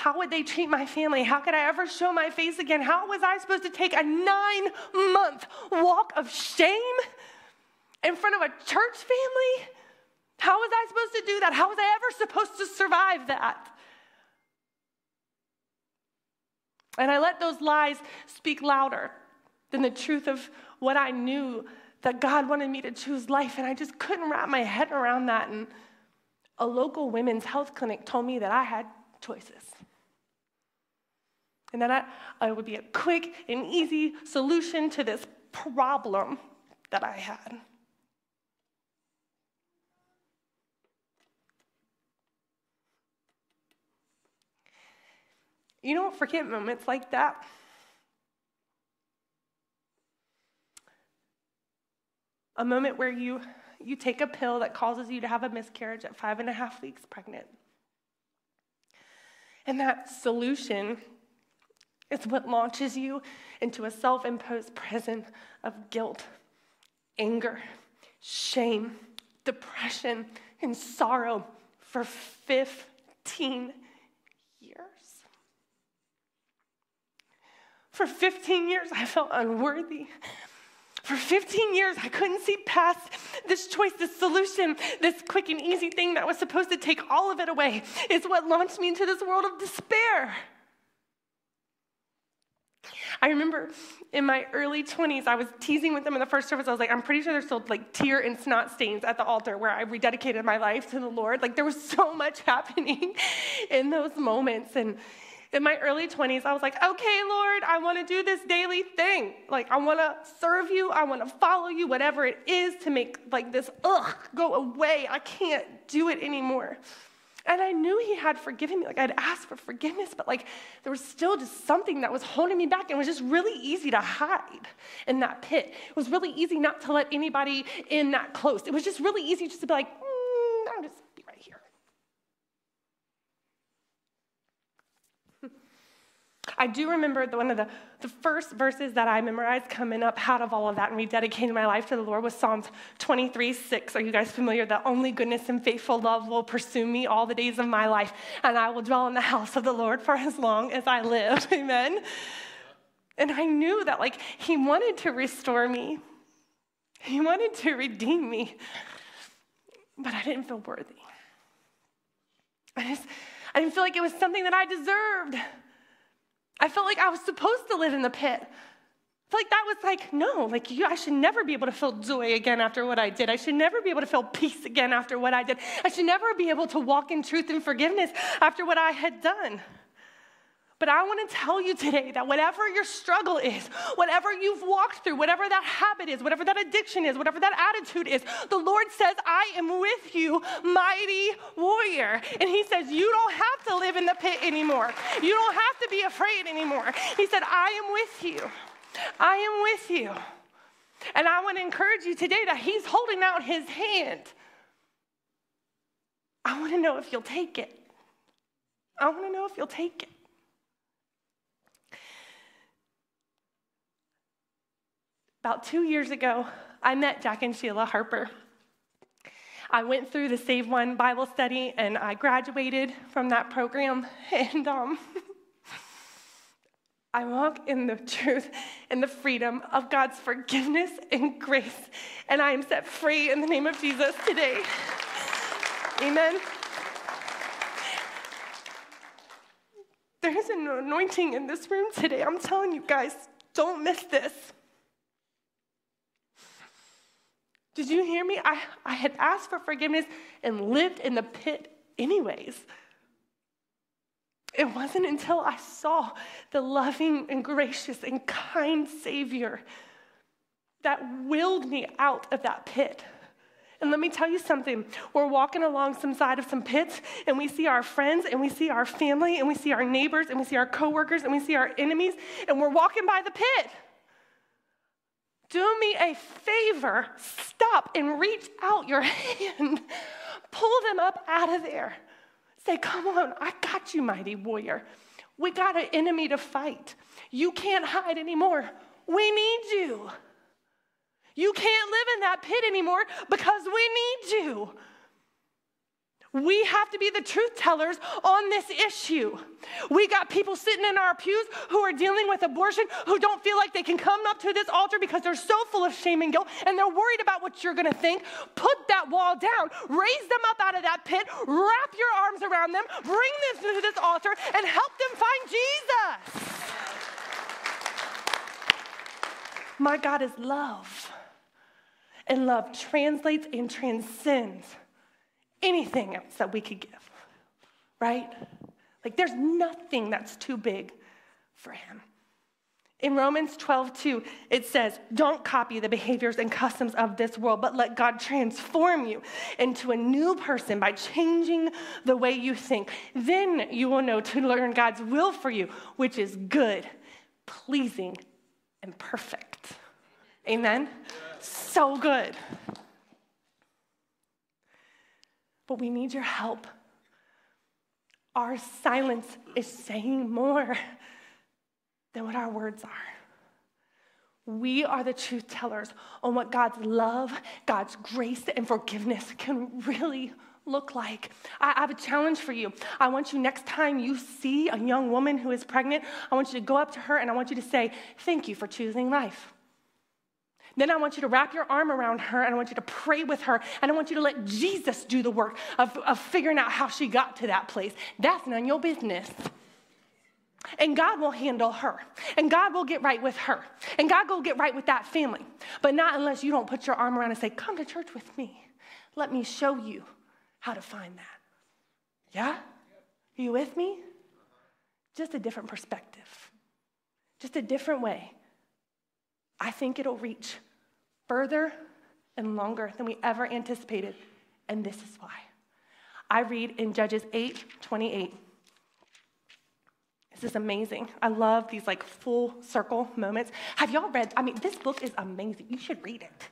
How would they treat my family? How could I ever show my face again? How was I supposed to take a nine month walk of shame in front of a church family? How was I supposed to do that? How was I ever supposed to survive that? And I let those lies speak louder than the truth of what I knew that God wanted me to choose life. And I just couldn't wrap my head around that. And a local women's health clinic told me that I had choices. And that I, would be a quick and easy solution to this problem that I had. You don't forget moments like that. A moment where you, you take a pill that causes you to have a miscarriage at five and a half weeks pregnant. And that solution is what launches you into a self imposed prison of guilt, anger, shame, depression, and sorrow for 15 years. For 15 years, I felt unworthy. For 15 years, I couldn't see past this choice, this solution, this quick and easy thing that was supposed to take all of it away. Is what launched me into this world of despair. I remember in my early 20s, I was teasing with them in the first service. I was like, I'm pretty sure there's still like tear and snot stains at the altar where I rededicated my life to the Lord. Like there was so much happening in those moments. And in my early 20s, I was like, okay, Lord, I want to do this daily thing. Like, I want to serve you. I want to follow you, whatever it is to make like this, ugh, go away. I can't do it anymore. And I knew he had forgiven me. Like, I'd asked for forgiveness, but like, there was still just something that was holding me back. And it was just really easy to hide in that pit. It was really easy not to let anybody in that close. It was just really easy just to be like, mm, I'm just be right here. I do remember the, one of the, the first verses that I memorized coming up out of all of that and rededicating my life to the Lord was Psalms 23 6. Are you guys familiar? That only goodness and faithful love will pursue me all the days of my life, and I will dwell in the house of the Lord for as long as I live. Amen. And I knew that, like, He wanted to restore me, He wanted to redeem me, but I didn't feel worthy. I just, I didn't feel like it was something that I deserved. I felt like I was supposed to live in the pit. I felt like that was like, no, like you, I should never be able to feel joy again after what I did. I should never be able to feel peace again after what I did. I should never be able to walk in truth and forgiveness after what I had done. But I want to tell you today that whatever your struggle is, whatever you've walked through, whatever that habit is, whatever that addiction is, whatever that attitude is, the Lord says, I am with you, mighty warrior. And He says, You don't have to live in the pit anymore. You don't have to be afraid anymore. He said, I am with you. I am with you. And I want to encourage you today that He's holding out His hand. I want to know if you'll take it. I want to know if you'll take it. About two years ago, I met Jack and Sheila Harper. I went through the Save One Bible study and I graduated from that program. And um, I walk in the truth and the freedom of God's forgiveness and grace. And I am set free in the name of Jesus today. Amen. There's an anointing in this room today. I'm telling you guys, don't miss this. Did you hear me? I, I had asked for forgiveness and lived in the pit anyways. It wasn't until I saw the loving and gracious and kind Savior that willed me out of that pit. And let me tell you something. We're walking along some side of some pits, and we see our friends, and we see our family, and we see our neighbors, and we see our coworkers, and we see our enemies, and we're walking by the pit. Do me a favor, stop and reach out your hand. Pull them up out of there. Say, Come on, I got you, mighty warrior. We got an enemy to fight. You can't hide anymore. We need you. You can't live in that pit anymore because we need you. We have to be the truth tellers on this issue. We got people sitting in our pews who are dealing with abortion who don't feel like they can come up to this altar because they're so full of shame and guilt and they're worried about what you're going to think. Put that wall down, raise them up out of that pit, wrap your arms around them, bring them to this altar, and help them find Jesus. My God is love. And love translates and transcends anything else that we could give, right? Like there's nothing that's too big for him. In Romans 12, 2, it says, Don't copy the behaviors and customs of this world, but let God transform you into a new person by changing the way you think. Then you will know to learn God's will for you, which is good, pleasing, and perfect. Amen? So good. But we need your help. Our silence is saying more than what our words are. We are the truth tellers on what God's love, God's grace, and forgiveness can really look like. I have a challenge for you. I want you next time you see a young woman who is pregnant, I want you to go up to her and I want you to say, Thank you for choosing life. Then I want you to wrap your arm around her and I want you to pray with her and I want you to let Jesus do the work of, of figuring out how she got to that place. That's none of your business. And God will handle her. And God will get right with her. And God will get right with that family. But not unless you don't put your arm around and say, Come to church with me. Let me show you how to find that. Yeah? Are you with me? Just a different perspective, just a different way. I think it'll reach further and longer than we ever anticipated. And this is why. I read in Judges 8 28. This is amazing. I love these like full circle moments. Have y'all read? I mean, this book is amazing. You should read it.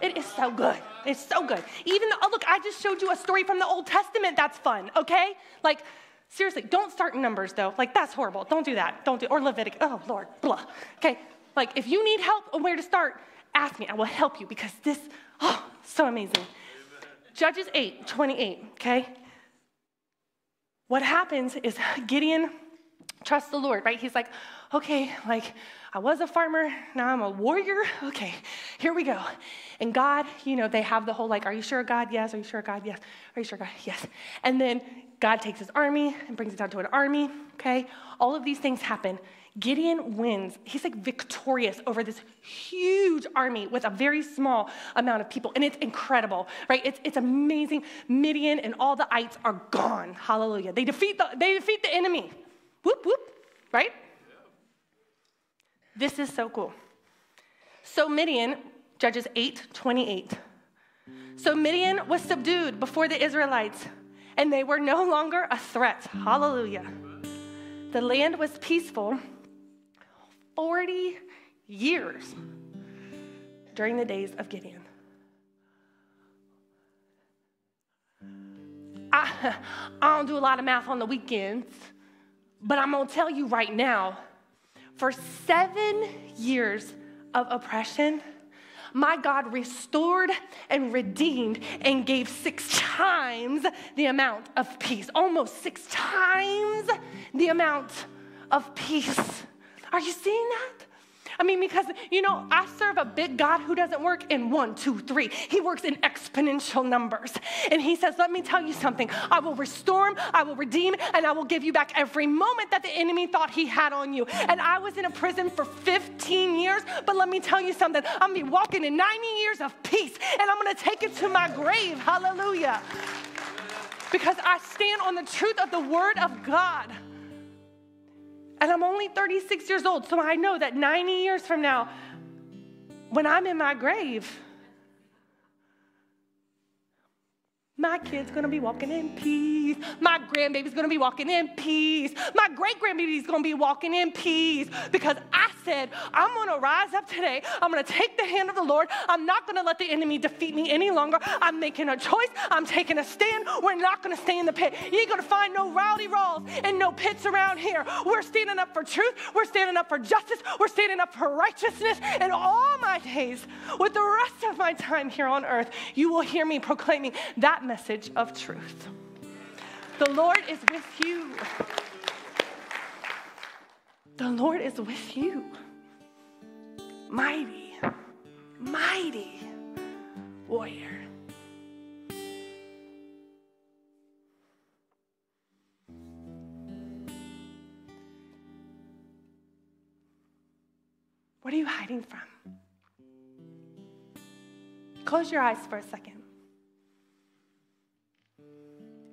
It is so good. It's so good. Even oh, look, I just showed you a story from the Old Testament that's fun, okay? Like, seriously, don't start in Numbers though. Like, that's horrible. Don't do that. Don't do, or Leviticus. Oh, Lord, blah. Okay, like, if you need help on where to start, ask me. I will help you because this, oh, so amazing. Judges 8, 28, okay? What happens is Gideon trusts the Lord, right? He's like, okay, like I was a farmer, now I'm a warrior. Okay, here we go. And God, you know, they have the whole like, are you sure, God? Yes. Are you sure, God? Yes. Are you sure, God? Yes. And then God takes his army and brings it down to an army, okay? All of these things happen. Gideon wins. He's like victorious over this huge army with a very small amount of people. And it's incredible, right? It's, it's amazing. Midian and all the ites are gone. Hallelujah. They defeat the, they defeat the enemy. Whoop, whoop, right? This is so cool. So Midian, Judges 8 28. So Midian was subdued before the Israelites, and they were no longer a threat. Hallelujah. The land was peaceful 40 years during the days of Gideon. I, I don't do a lot of math on the weekends, but I'm gonna tell you right now for seven years of oppression, my God restored and redeemed and gave six times the amount of peace, almost six times the amount of peace. Are you seeing that? I mean, because, you know, I serve a big God who doesn't work in one, two, three. He works in exponential numbers. And He says, Let me tell you something. I will restore, I will redeem, and I will give you back every moment that the enemy thought he had on you. And I was in a prison for 15 years, but let me tell you something. I'm gonna be walking in 90 years of peace, and I'm gonna take it to my grave. Hallelujah. Because I stand on the truth of the Word of God. And I'm only 36 years old, so I know that 90 years from now, when I'm in my grave, my kid's gonna be walking in peace. My grandbaby's gonna be walking in peace. My great grandbaby's gonna be walking in peace because I said, I'm gonna rise up today. I'm gonna take the hand of the Lord. I'm not gonna let the enemy defeat me any longer. I'm making a choice. I'm taking a stand. We're not gonna stay in the pit. You ain't gonna find no rowdy rolls and no pits around here. We're standing up for truth. We're standing up for justice. We're standing up for righteousness. And all my days, with the rest of my time here on earth, you will hear me proclaiming that message of truth. The Lord is with you. The Lord is with you. Mighty, mighty warrior. What are you hiding from? Close your eyes for a second.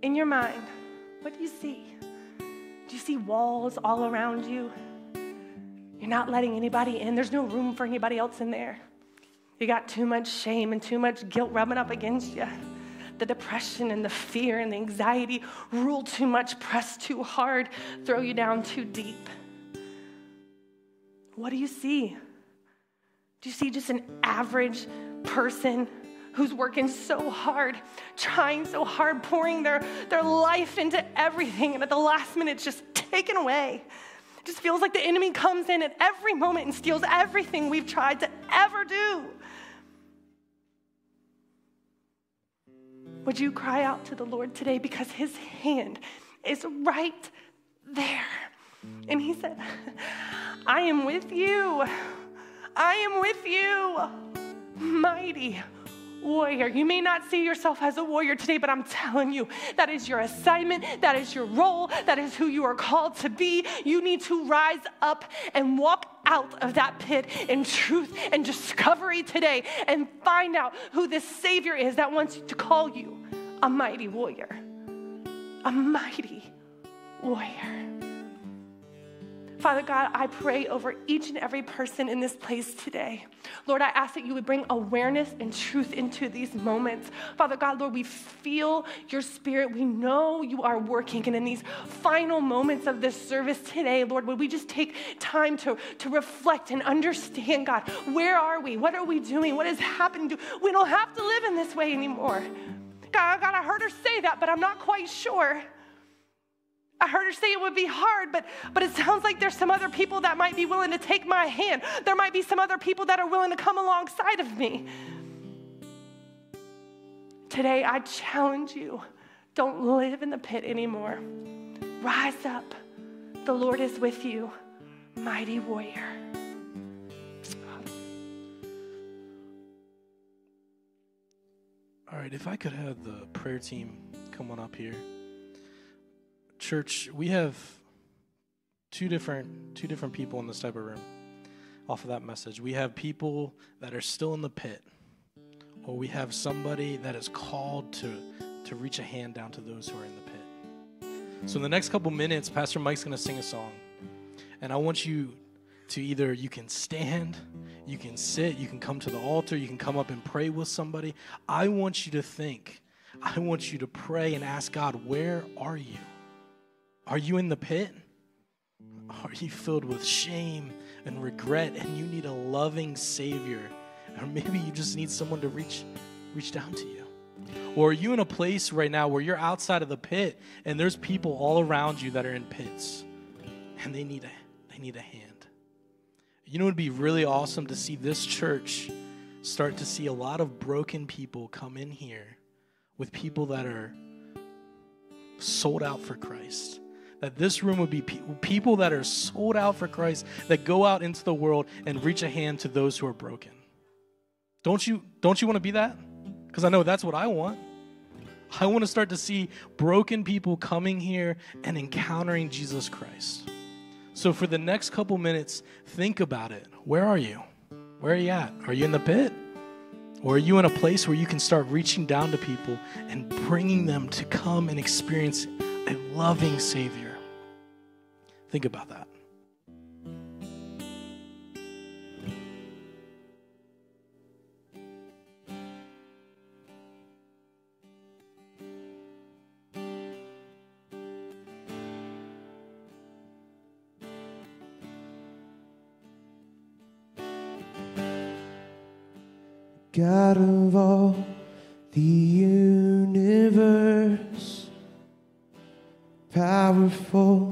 In your mind, what do you see? Do you see walls all around you? You're not letting anybody in. There's no room for anybody else in there. You got too much shame and too much guilt rubbing up against you. The depression and the fear and the anxiety rule too much, press too hard, throw you down too deep. What do you see? Do you see just an average person who's working so hard, trying so hard, pouring their, their life into everything, and at the last minute, just taken away? It just feels like the enemy comes in at every moment and steals everything we've tried to ever do. Would you cry out to the Lord today because his hand is right there? And he said, I am with you. I am with you, mighty warrior. You may not see yourself as a warrior today, but I'm telling you, that is your assignment, that is your role, that is who you are called to be. You need to rise up and walk out of that pit in truth and discovery today and find out who this Savior is that wants to call you a mighty warrior. A mighty warrior. Father God, I pray over each and every person in this place today. Lord, I ask that you would bring awareness and truth into these moments. Father God, Lord, we feel your spirit. We know you are working. And in these final moments of this service today, Lord, would we just take time to, to reflect and understand, God, where are we? What are we doing? What is happening? We don't have to live in this way anymore. God, God, I heard her say that, but I'm not quite sure. I heard her say it would be hard, but, but it sounds like there's some other people that might be willing to take my hand. There might be some other people that are willing to come alongside of me. Today, I challenge you don't live in the pit anymore. Rise up. The Lord is with you, mighty warrior. All right, if I could have the prayer team come on up here. Church, we have two different two different people in this type of room off of that message. We have people that are still in the pit, or we have somebody that is called to to reach a hand down to those who are in the pit. So in the next couple minutes, Pastor Mike's going to sing a song. And I want you to either you can stand, you can sit, you can come to the altar, you can come up and pray with somebody. I want you to think. I want you to pray and ask God, where are you? Are you in the pit? Are you filled with shame and regret and you need a loving savior? Or maybe you just need someone to reach reach down to you. Or are you in a place right now where you're outside of the pit and there's people all around you that are in pits and they need a they need a hand. You know it would be really awesome to see this church start to see a lot of broken people come in here with people that are sold out for Christ that this room would be pe- people that are sold out for Christ, that go out into the world and reach a hand to those who are broken. Don't you, don't you want to be that? Because I know that's what I want. I want to start to see broken people coming here and encountering Jesus Christ. So, for the next couple minutes, think about it. Where are you? Where are you at? Are you in the pit? Or are you in a place where you can start reaching down to people and bringing them to come and experience a loving Savior? Think about that. God of all the universe, powerful,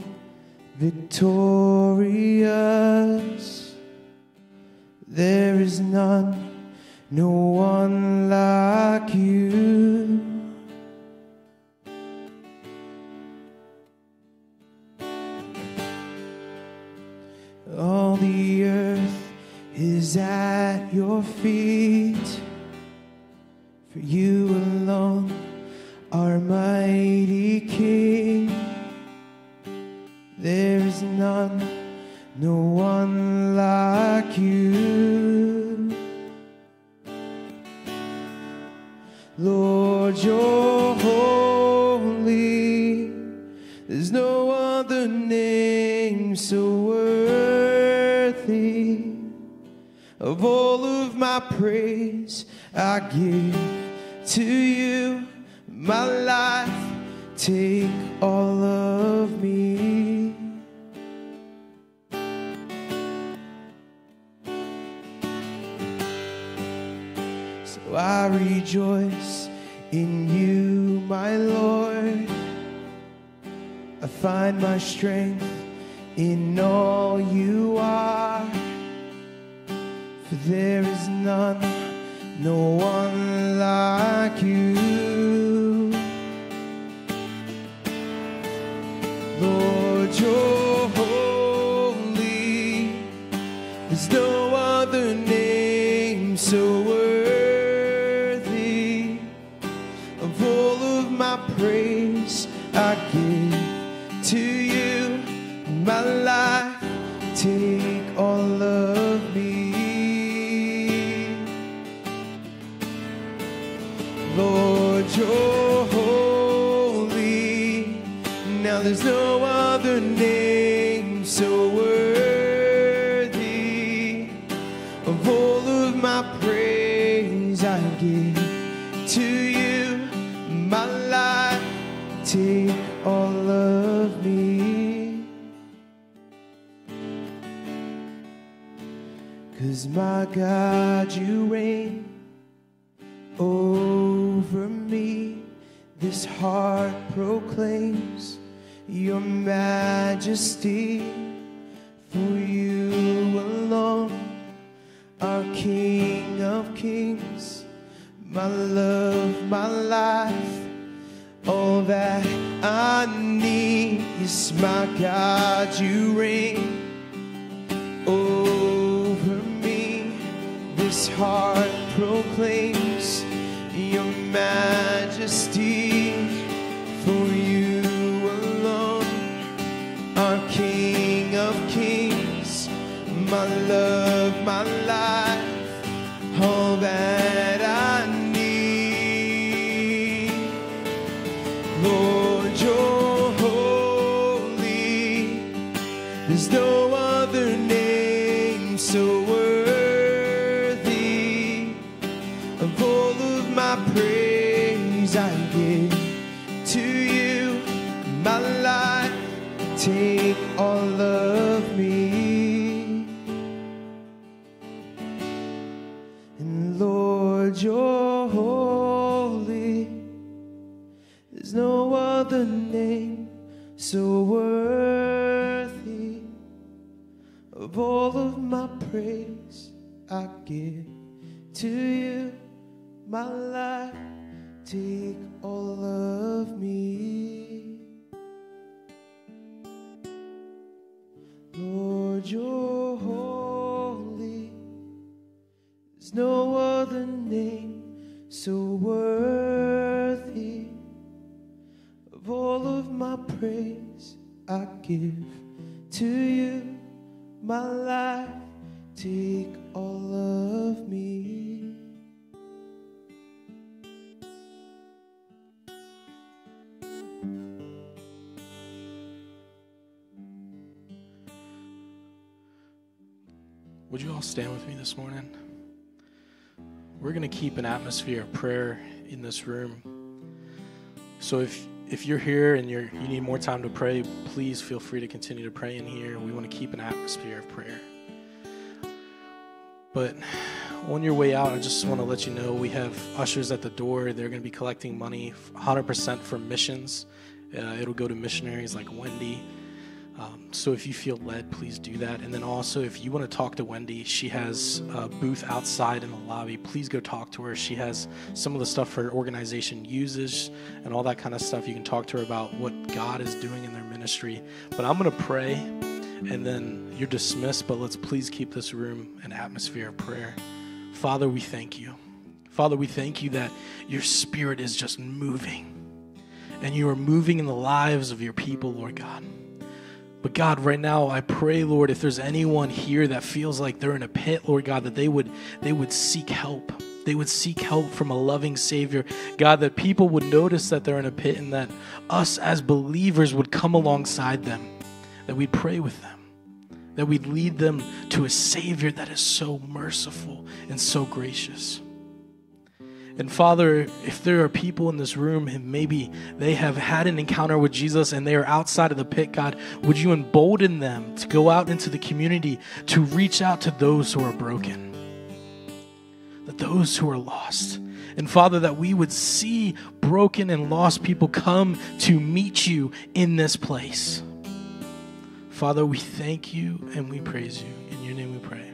Lord, you're holy. Now there's no other name so worthy of all of my praise. I give to you my life. Take all of me. Cause my God, you reign heart proclaims your majesty. For you alone are King of kings, my love, my life. All that I need is my God, you reign over me. This heart proclaims your majesty. My love, my life, all that praise. I give to you my life. Take all of me. Lord, you're holy. There's no other name so worthy of all of my praise. I give to you my life. Take all of me. Would you all stand with me this morning? We're going to keep an atmosphere of prayer in this room. So if if you're here and you're you need more time to pray, please feel free to continue to pray in here. We want to keep an atmosphere of prayer. But on your way out, I just want to let you know we have ushers at the door. They're going to be collecting money 100% for missions. Uh, it'll go to missionaries like Wendi. Um, so if you feel led, please do that. And then also, if you want to talk to Wendi, she has a booth outside in the lobby. Please go talk to her. She has some of the stuff her organization uses and all that kind of stuff. You can talk to her about what God is doing in their ministry. But I'm going to pray, and then you're dismissed. But let's please keep this room an atmosphere of prayer. Father, we thank you. Father, we thank you that your spirit is just moving and you are moving in the lives of your people, Lord God. But God, right now, I pray, Lord, if there's anyone here that feels like they're in a pit, Lord God, that they would they would seek help. They would seek help from a loving Savior. God, that people would notice that they're in a pit and that us as believers would come alongside them, that we'd pray with them, that we'd lead them to a Savior that is so merciful and so gracious. And Father, if there are people in this room and maybe they have had an encounter with Jesus and they are outside of the pit, God, would you embolden them to go out into the community to reach out to those who are broken, that those who are lost. And Father, that we would see broken and lost people come to meet you in this place. Father, we thank you and we praise you. In your name we pray.